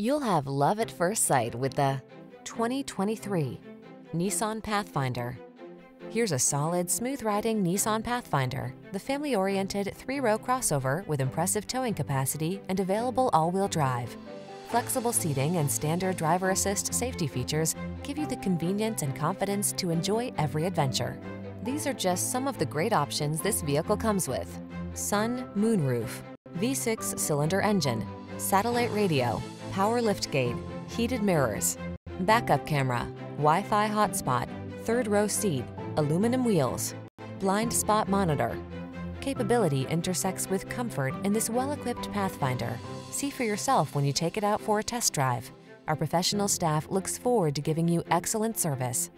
You'll have love at first sight with the 2023 Nissan Pathfinder. Here's a solid, smooth-riding Nissan Pathfinder, the family-oriented three-row crossover with impressive towing capacity and available all-wheel drive. Flexible seating and standard driver assist safety features give you the convenience and confidence to enjoy every adventure. These are just some of the great options this vehicle comes with. Sun moonroof, V6 cylinder engine, satellite radio, power liftgate, heated mirrors, backup camera, Wi-Fi hotspot, third row seat, aluminum wheels, blind spot monitor. Capability intersects with comfort in this well-equipped Pathfinder. See for yourself when you take it out for a test drive. Our professional staff looks forward to giving you excellent service.